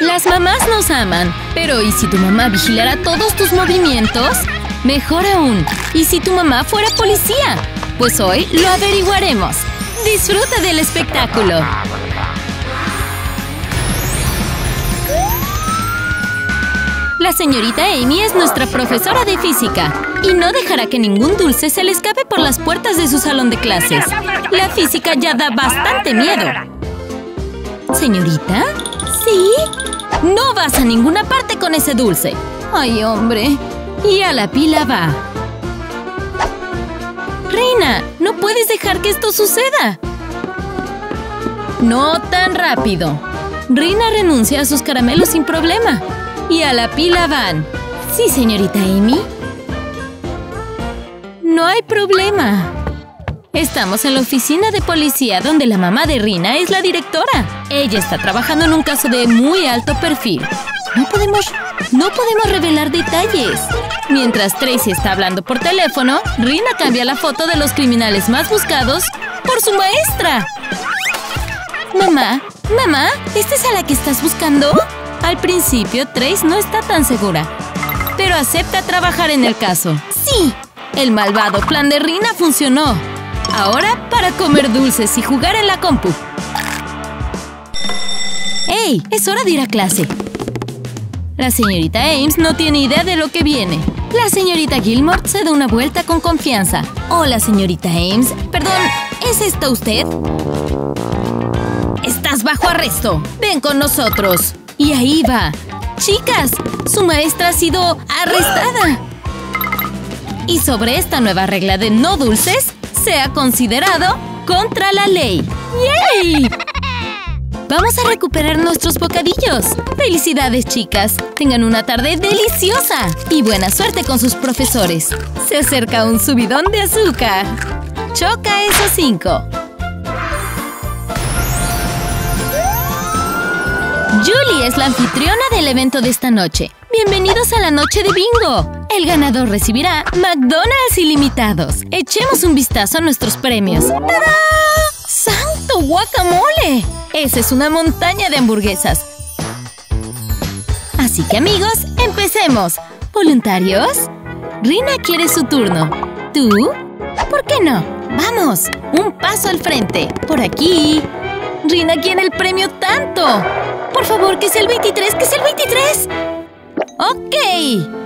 Las mamás nos aman, pero ¿y si tu mamá vigilara todos tus movimientos? Mejor aún, ¿y si tu mamá fuera policía? Pues hoy lo averiguaremos. ¡Disfruta del espectáculo! La señorita Amy es nuestra profesora de física y no dejará que ningún dulce se le escape por las puertas de su salón de clases. La física ya da bastante miedo. ¿Señorita? ¿Sí? No vas a ninguna parte con ese dulce. ¡Ay, hombre! Y a la pila va. Reina, no puedes dejar que esto suceda. No tan rápido. Rina renuncia a sus caramelos sin problema. Y a la pila van. Sí, señorita Amy. No hay problema. Estamos en la oficina de policía donde la mamá de Rina es la directora. Ella está trabajando en un caso de muy alto perfil. No podemos... No podemos revelar detalles. Mientras Tracy está hablando por teléfono, Rina cambia la foto de los criminales más buscados por su maestra. Mamá, mamá, ¿esta es a la que estás buscando? Al principio, Trace no está tan segura, pero acepta trabajar en el caso. ¡Sí! El malvado plan de Rina funcionó. Ahora para comer dulces y jugar en la compu. ¡Ey! Es hora de ir a clase. La señorita Ames no tiene idea de lo que viene. La señorita Gilmore se da una vuelta con confianza. Hola, señorita Ames. Perdón, ¿es esta usted? Estás bajo arresto. Ven con nosotros. Y ahí va. Chicas, su maestra ha sido arrestada. Y sobre esta nueva regla de no dulces, se ha considerado contra la ley. ¡Yay! Vamos a recuperar nuestros bocadillos. ¡Felicidades, chicas! Tengan una tarde deliciosa y buena suerte con sus profesores. Se acerca un subidón de azúcar. Choca esos cinco. Julie es la anfitriona del evento de esta noche. Bienvenidos a la noche de bingo. El ganador recibirá McDonald's ilimitados. Echemos un vistazo a nuestros premios. ¡Tada! ¡Santo guacamole! Esa es una montaña de hamburguesas. Así que amigos, empecemos. ¿Voluntarios? Rina quiere su turno. ¿Tú? ¿Por qué no? ¡Vamos! Un paso al frente. Por aquí. Rina quiere el premio tanto. Por favor, que sea el 23, que sea el 23. Ok.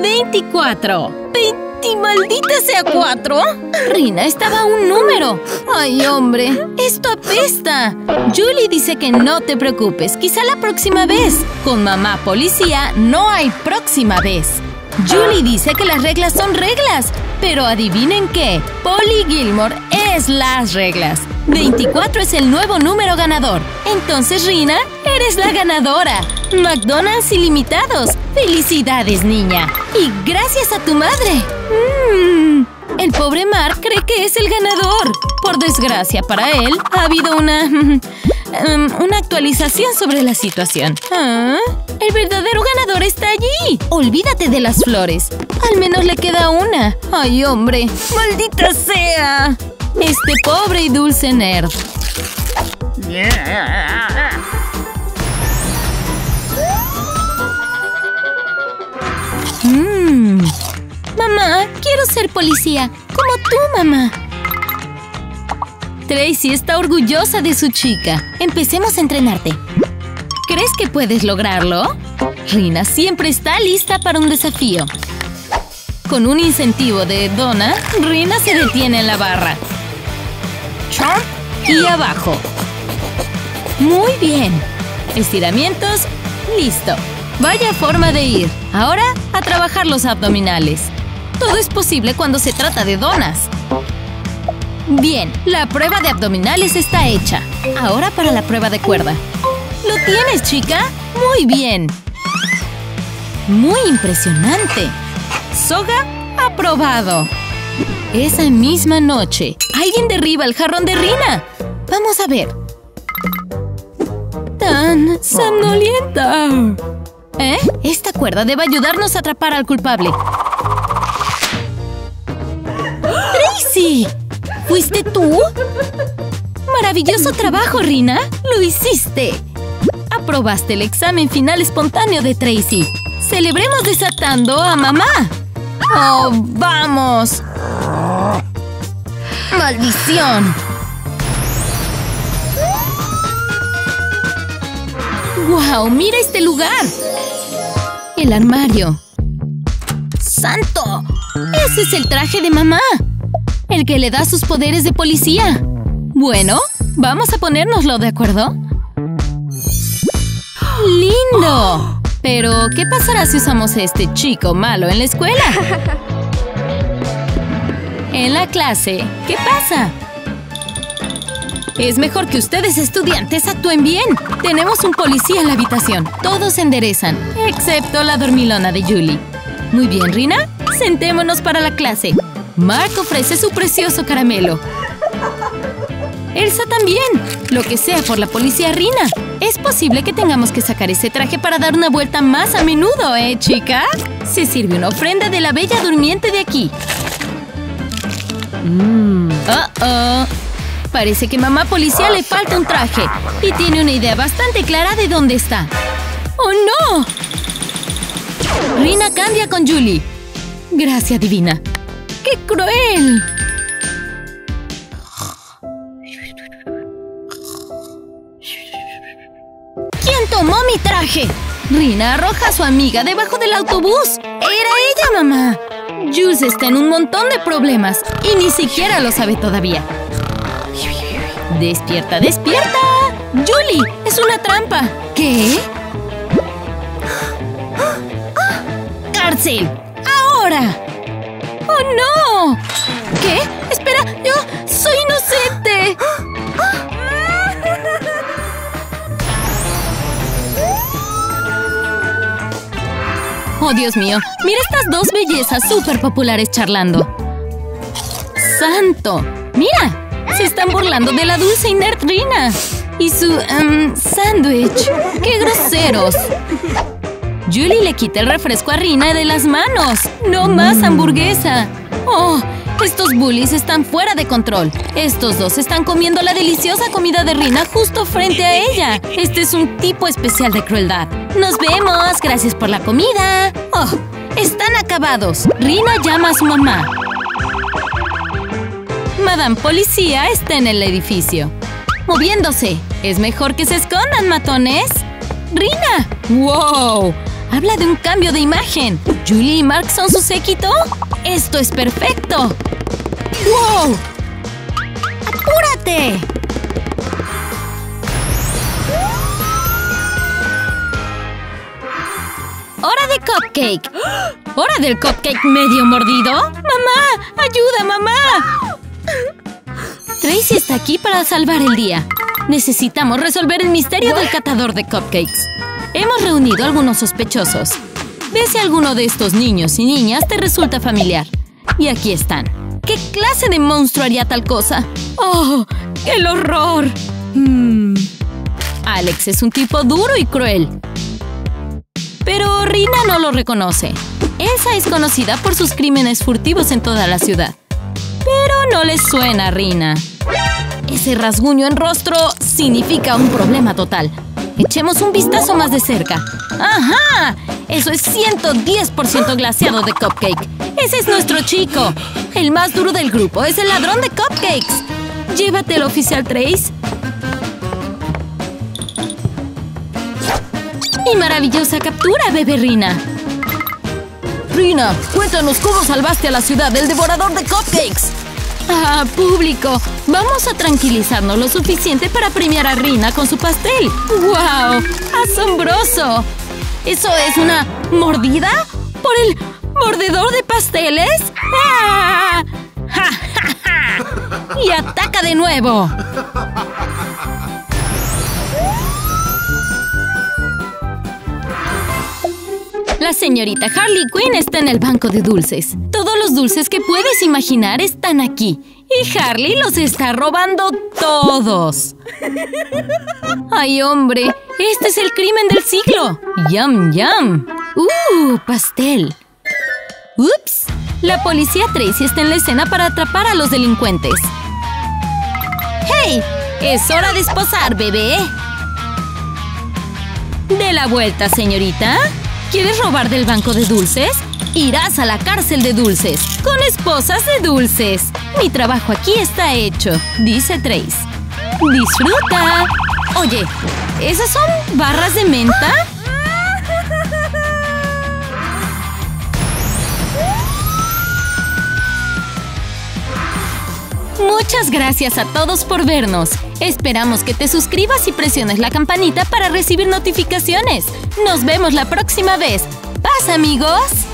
24. 20, maldita sea 4. Rina estaba a un número. Ay, hombre, esto apesta. Julie dice que no te preocupes, quizá la próxima vez. Con mamá policía no hay próxima vez. Julie dice que las reglas son reglas, pero adivinen qué, Polly Gilmore es las reglas. 24 es el nuevo número ganador. Entonces, Rina, eres la ganadora. McDonald's ilimitados. ¡Felicidades, niña! Y gracias a tu madre. Mm, el pobre Mark cree que es el ganador. Por desgracia para él, ha habido una... um, una actualización sobre la situación. ¿Ah? El verdadero ganador está allí. Olvídate de las flores. Al menos le queda una. ¡Ay, hombre! ¡Maldita sea! Este pobre y dulce nerd. Mmm. Mamá, quiero ser policía, como tú, mamá. Tracy está orgullosa de su chica. Empecemos a entrenarte. ¿Crees que puedes lograrlo? Rina siempre está lista para un desafío. Con un incentivo de Donna, Rina se detiene en la barra. Chomp y abajo. Muy bien. Estiramientos, listo. Vaya forma de ir. Ahora, a trabajar los abdominales. Todo es posible cuando se trata de donas. Bien, la prueba de abdominales está hecha. Ahora para la prueba de cuerda. ¿Lo tienes, chica? Muy bien. Muy impresionante. Soga aprobado. Esa misma noche, alguien derriba el jarrón de Rina. Vamos a ver. Tan somnolienta. ¿Eh? Esta cuerda debe ayudarnos a atrapar al culpable. ¡Tracy! ¿Fuiste tú? Maravilloso trabajo, Rina. Lo hiciste. Aprobaste el examen final espontáneo de Tracy. Celebremos desatando a mamá. ¡Oh, vamos! ¡Maldición! ¡Wow! ¡Mira este lugar! El armario. ¡Santo! ¡Ese es el traje de mamá! El que le da sus poderes de policía. Bueno, vamos a ponérnoslo, ¿de acuerdo? ¡Lindo! Pero, ¿qué pasará si usamos este chico malo en la escuela? En la clase, ¿qué pasa? Es mejor que ustedes, estudiantes, actúen bien. Tenemos un policía en la habitación. Todos se enderezan, excepto la dormilona de Julie. Muy bien, Rina. Sentémonos para la clase. Mark ofrece su precioso caramelo. Elsa también. Lo que sea por la policía Rina. Es posible que tengamos que sacar ese traje para dar una vuelta más a menudo, ¿eh, chica? Se sirve una ofrenda de la bella durmiente de aquí. Mmm. Uh oh. Parece que mamá policía le falta un traje y tiene una idea bastante clara de dónde está. ¡Oh, no! Rina cambia con Julie. Gracias, divina. ¡Qué cruel! Tomó mi traje? Rina arroja a su amiga debajo del autobús. ¡Era ella, mamá! Jules está en un montón de problemas y ni siquiera lo sabe todavía. ¡Despierta, despierta! ¡Julie! ¡Es una trampa! ¿Qué? ¡Cárcel! ¡Ahora! ¡Oh, no! ¿Qué? ¡Espera! ¡Yo soy inocente! ¡Oh, Dios mío! ¡Mira estas dos bellezas súper populares charlando! ¡Santo! ¡Mira! Se están burlando de la dulce inert Rina. Y su... Um, sándwich. ¡Qué groseros! Julie le quita el refresco a Rina de las manos. ¡No más hamburguesa! ¡Oh! Estos bullies están fuera de control. Estos dos están comiendo la deliciosa comida de Rina justo frente a ella. Este es un tipo especial de crueldad. ¡Nos vemos! ¡Gracias por la comida! ¡Oh! ¡Están acabados! Rina llama a su mamá. Madame Policía está en el edificio. Moviéndose. Es mejor que se escondan, matones. ¡Rina! ¡Wow! Habla de un cambio de imagen. ¿Julie y Mark son su séquito? ¡Esto es perfecto! ¡Wow! ¡Apúrate! ¡Hora de cupcake! ¿Hora del cupcake medio mordido? ¡Mamá! ¡Ayuda, mamá! Tracy está aquí para salvar el día. Necesitamos resolver el misterio del catador de cupcakes. Hemos reunido algunos sospechosos. Ve si alguno de estos niños y niñas te resulta familiar. Y aquí están. ¿Qué clase de monstruo haría tal cosa? ¡Oh! ¡El horror! Hmm. Alex es un tipo duro y cruel. Pero Rina no lo reconoce. Elsa es conocida por sus crímenes furtivos en toda la ciudad. Pero no le suena, Rina. Ese rasguño en rostro significa un problema total. Echemos un vistazo más de cerca. ¡Ajá! Eso es 110% glaseado de cupcake. Ese es nuestro chico. El más duro del grupo es el ladrón de cupcakes. Llévate oficial Trace. ¡Mi maravillosa captura, bebé Rina! Rina, cuéntanos cómo salvaste a la ciudad del devorador de cupcakes. Ah, público, vamos a tranquilizarnos lo suficiente para premiar a Rina con su pastel. ¡Wow! ¡Asombroso! ¿Eso es una mordida? ¿Por el mordedor de pasteles? ¡Ah! ¡Ja, ja, y ataca de nuevo! La señorita Harley Quinn está en el banco de dulces. Todos los dulces que puedes imaginar están aquí. Y Harley los está robando todos. ¡Ay, hombre! ¡Este es el crimen del siglo! ¡Yum, yum! ¡Uh, pastel! ¡Ups! La policía Tracy está en la escena para atrapar a los delincuentes. ¡Hey! ¡Es hora de esposar, bebé! De la vuelta, señorita. ¿Quieres robar del banco de dulces? Irás a la cárcel de dulces, con esposas de dulces. Mi trabajo aquí está hecho, dice Trace. ¡Disfruta! Oye, ¿esas son barras de menta? Muchas gracias a todos por vernos. Esperamos que te suscribas y presiones la campanita para recibir notificaciones. Nos vemos la próxima vez. ¡Paz, amigos!